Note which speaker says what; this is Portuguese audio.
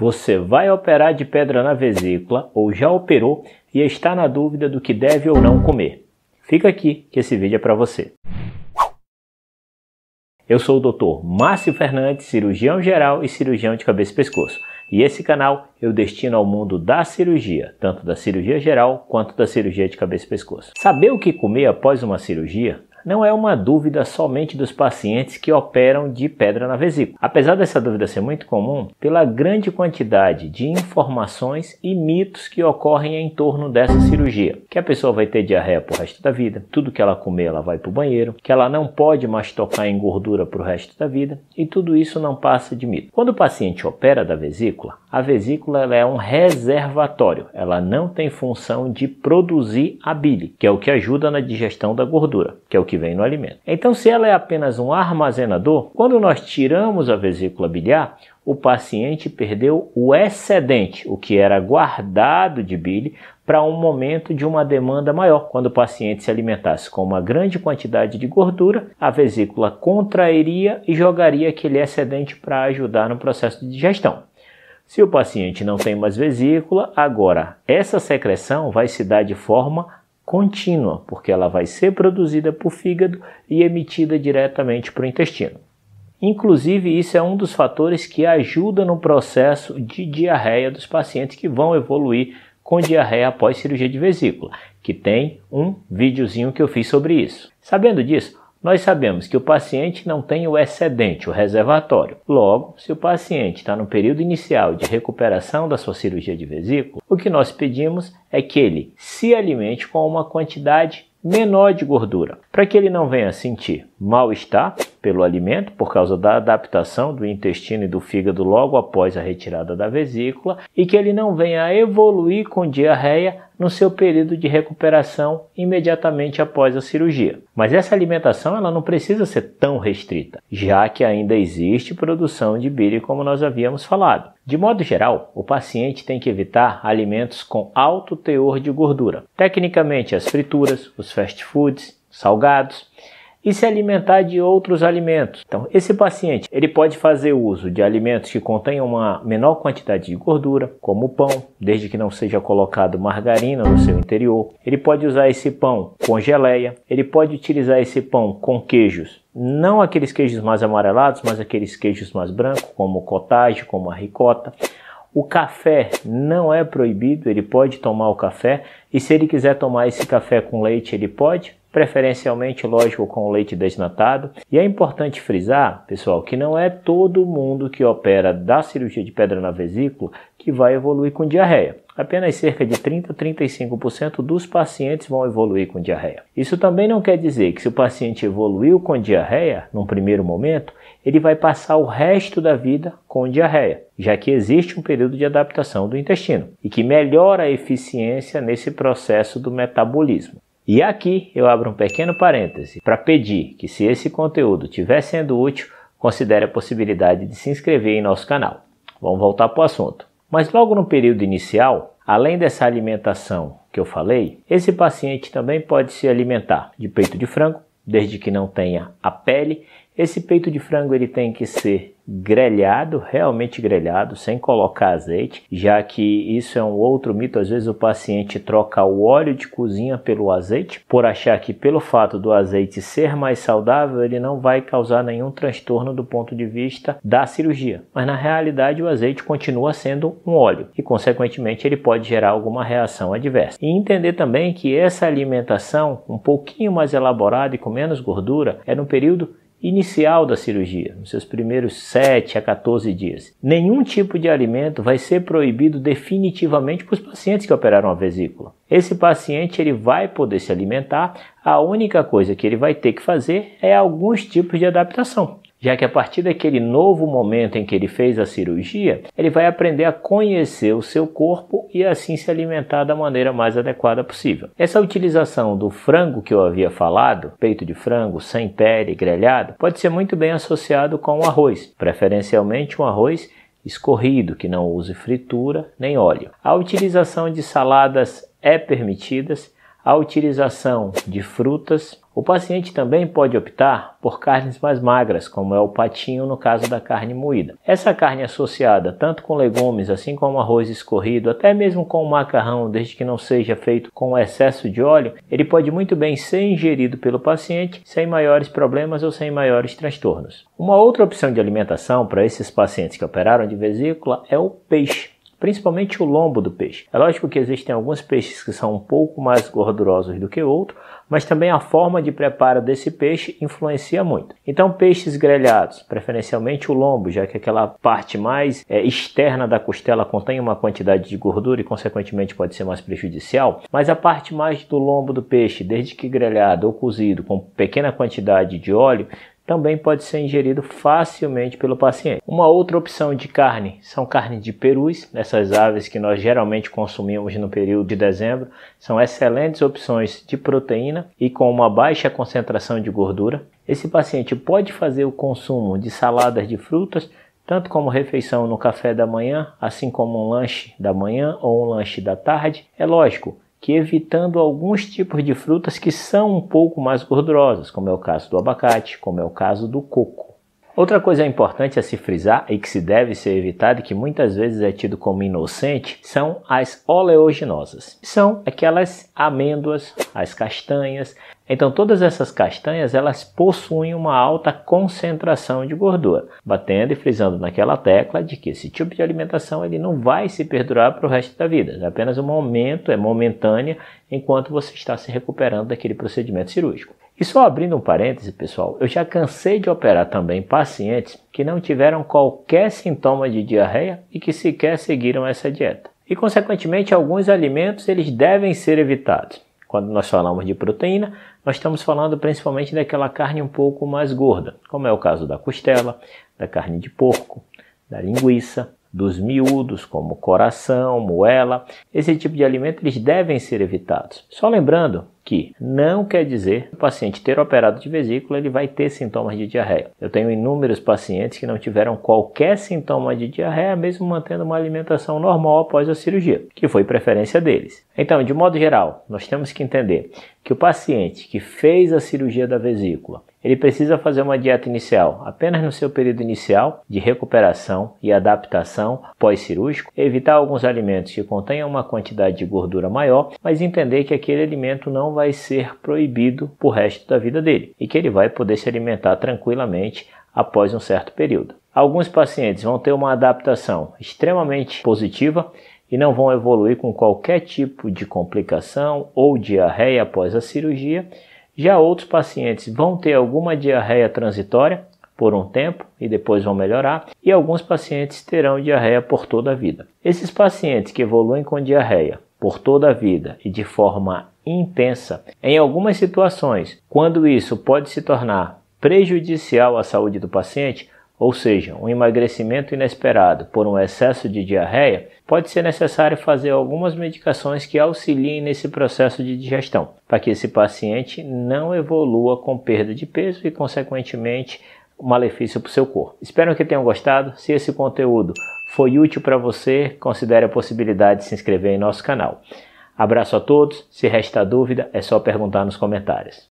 Speaker 1: Você vai operar de pedra na vesícula ou já operou e está na dúvida do que deve ou não comer. Fica aqui que esse vídeo é para você. Eu sou o Dr. Márcio Fernandes, cirurgião geral e cirurgião de cabeça e pescoço. E esse canal eu destino ao mundo da cirurgia, tanto da cirurgia geral quanto da cirurgia de cabeça e pescoço. Saber o que comer após uma cirurgia não é uma dúvida somente dos pacientes que operam de pedra na vesícula. Apesar dessa dúvida ser muito comum, pela grande quantidade de informações e mitos que ocorrem em torno dessa cirurgia, que a pessoa vai ter diarreia pro resto da vida, tudo que ela comer ela vai pro banheiro, que ela não pode mais tocar em gordura pro resto da vida, e tudo isso não passa de mito. Quando o paciente opera da vesícula, a vesícula é um reservatório, ela não tem função de produzir a bile, que é o que ajuda na digestão da gordura, que é o que vem no alimento. Então, se ela é apenas um armazenador, quando nós tiramos a vesícula biliar, o paciente perdeu o excedente, o que era guardado de bile, para um momento de uma demanda maior. Quando o paciente se alimentasse com uma grande quantidade de gordura, a vesícula contrairia e jogaria aquele excedente para ajudar no processo de digestão. Se o paciente não tem mais vesícula, agora essa secreção vai se dar de forma contínua, porque ela vai ser produzida por fígado e emitida diretamente para o intestino. Inclusive, isso é um dos fatores que ajuda no processo de diarreia dos pacientes que vão evoluir com diarreia após cirurgia de vesícula, que tem um videozinho que eu fiz sobre isso. Sabendo disso, nós sabemos que o paciente não tem o excedente, o reservatório. Logo, se o paciente está no período inicial de recuperação da sua cirurgia de vesícula, o que nós pedimos é que ele se alimente com uma quantidade menor de gordura, para que ele não venha sentir mal-estar pelo alimento por causa da adaptação do intestino e do fígado logo após a retirada da vesícula e que ele não venha a evoluir com diarreia no seu período de recuperação imediatamente após a cirurgia. Mas essa alimentação ela não precisa ser tão restrita, já que ainda existe produção de bile como nós havíamos falado. De modo geral, o paciente tem que evitar alimentos com alto teor de gordura. Tecnicamente, as frituras, os fast foods, salgados e se alimentar de outros alimentos. Então, esse paciente ele pode fazer uso de alimentos que contenham uma menor quantidade de gordura, como pão, desde que não seja colocado margarina no seu interior. Ele pode usar esse pão com geleia. Ele pode utilizar esse pão com queijos, não aqueles queijos mais amarelados, mas aqueles queijos mais brancos, como cottage, como a ricota. O café não é proibido, ele pode tomar o café e se ele quiser tomar esse café com leite, ele pode, preferencialmente, lógico, com leite desnatado. E é importante frisar, pessoal, que não é todo mundo que opera da cirurgia de pedra na vesícula que vai evoluir com diarreia. Apenas cerca de 30 a 35% dos pacientes vão evoluir com diarreia. Isso também não quer dizer que se o paciente evoluiu com diarreia num primeiro momento, ele vai passar o resto da vida com diarreia, já que existe um período de adaptação do intestino e que melhora a eficiência nesse processo do metabolismo. E aqui eu abro um pequeno parêntese para pedir que, se esse conteúdo estiver sendo útil, considere a possibilidade de se inscrever em nosso canal. Vamos voltar para o assunto. Mas logo no período inicial, além dessa alimentação que eu falei, esse paciente também pode se alimentar de peito de frango, desde que não tenha a pele. Esse peito de frango ele tem que ser grelhado, realmente grelhado, sem colocar azeite, já que isso é um outro mito. Às vezes o paciente troca o óleo de cozinha pelo azeite, por achar que pelo fato do azeite ser mais saudável, ele não vai causar nenhum transtorno do ponto de vista da cirurgia. Mas na realidade o azeite continua sendo um óleo e consequentemente ele pode gerar alguma reação adversa. E entender também que essa alimentação um pouquinho mais elaborada e com menos gordura é no período inicial da cirurgia, nos seus primeiros 7 a 14 dias. Nenhum tipo de alimento vai ser proibido definitivamente para os pacientes que operaram a vesícula. Esse paciente ele vai poder se alimentar, a única coisa que ele vai ter que fazer é alguns tipos de adaptação já que a partir daquele novo momento em que ele fez a cirurgia, ele vai aprender a conhecer o seu corpo e assim se alimentar da maneira mais adequada possível. Essa utilização do frango que eu havia falado, peito de frango sem pele, grelhado, pode ser muito bem associado com o arroz, preferencialmente um arroz escorrido, que não use fritura nem óleo. A utilização de saladas é permitida, a utilização de frutas. O paciente também pode optar por carnes mais magras, como é o patinho no caso da carne moída. Essa carne associada tanto com legumes, assim como arroz escorrido, até mesmo com macarrão, desde que não seja feito com excesso de óleo, ele pode muito bem ser ingerido pelo paciente sem maiores problemas ou sem maiores transtornos. Uma outra opção de alimentação para esses pacientes que operaram de vesícula é o peixe principalmente o lombo do peixe. É lógico que existem alguns peixes que são um pouco mais gordurosos do que outros, mas também a forma de preparo desse peixe influencia muito. Então, peixes grelhados, preferencialmente o lombo, já que aquela parte mais é, externa da costela contém uma quantidade de gordura e, consequentemente, pode ser mais prejudicial, mas a parte mais do lombo do peixe, desde que grelhado ou cozido com pequena quantidade de óleo, também pode ser ingerido facilmente pelo paciente. Uma outra opção de carne são carnes de perus, essas aves que nós geralmente consumimos no período de dezembro, são excelentes opções de proteína e com uma baixa concentração de gordura. Esse paciente pode fazer o consumo de saladas de frutas, tanto como refeição no café da manhã, assim como um lanche da manhã ou um lanche da tarde. É lógico, que evitando alguns tipos de frutas que são um pouco mais gordurosas, como é o caso do abacate, como é o caso do coco. Outra coisa importante a se frisar e que se deve ser evitada e que muitas vezes é tido como inocente são as oleaginosas. São aquelas amêndoas, as castanhas, então todas essas castanhas elas possuem uma alta concentração de gordura, batendo e frisando naquela tecla de que esse tipo de alimentação ele não vai se perdurar para o resto da vida, é apenas um momento, é momentânea, enquanto você está se recuperando daquele procedimento cirúrgico. E só abrindo um parêntese, pessoal, eu já cansei de operar também pacientes que não tiveram qualquer sintoma de diarreia e que sequer seguiram essa dieta. E consequentemente, alguns alimentos eles devem ser evitados. Quando nós falamos de proteína, nós estamos falando principalmente daquela carne um pouco mais gorda, como é o caso da costela, da carne de porco, da linguiça, dos miúdos, como coração, moela. Esse tipo de alimento eles devem ser evitados. Só lembrando que não quer dizer que o paciente ter operado de vesícula ele vai ter sintomas de diarreia. Eu tenho inúmeros pacientes que não tiveram qualquer sintoma de diarreia, mesmo mantendo uma alimentação normal após a cirurgia, que foi preferência deles. Então, de modo geral, nós temos que entender que o paciente que fez a cirurgia da vesícula ele precisa fazer uma dieta inicial apenas no seu período inicial de recuperação e adaptação pós-cirúrgico, evitar alguns alimentos que contenham uma quantidade de gordura maior, mas entender que aquele alimento não vai ser proibido por resto da vida dele e que ele vai poder se alimentar tranquilamente após um certo período. Alguns pacientes vão ter uma adaptação extremamente positiva e não vão evoluir com qualquer tipo de complicação ou diarreia após a cirurgia já outros pacientes vão ter alguma diarreia transitória por um tempo e depois vão melhorar, e alguns pacientes terão diarreia por toda a vida. Esses pacientes que evoluem com diarreia por toda a vida e de forma intensa, em algumas situações, quando isso pode se tornar prejudicial à saúde do paciente, ou seja, um emagrecimento inesperado por um excesso de diarreia, pode ser necessário fazer algumas medicações que auxiliem nesse processo de digestão, para que esse paciente não evolua com perda de peso e, consequentemente, malefício para o seu corpo. Espero que tenham gostado. Se esse conteúdo foi útil para você, considere a possibilidade de se inscrever em nosso canal. Abraço a todos. Se resta dúvida, é só perguntar nos comentários.